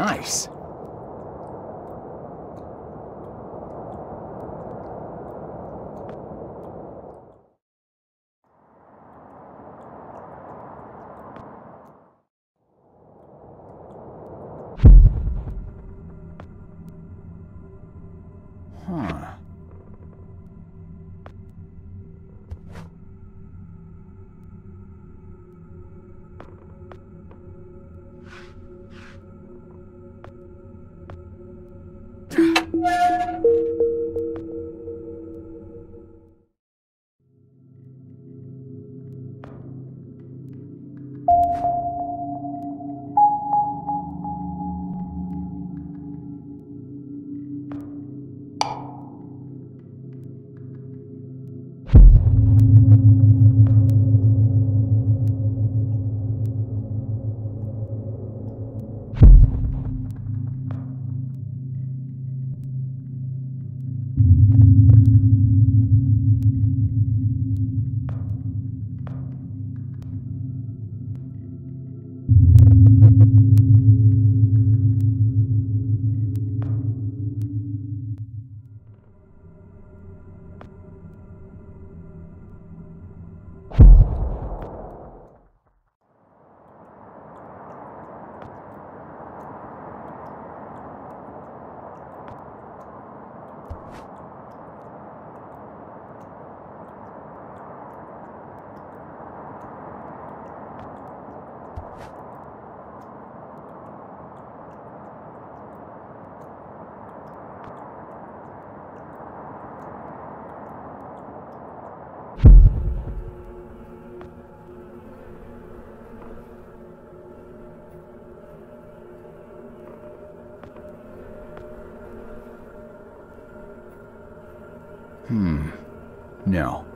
Nice. Hmm. No.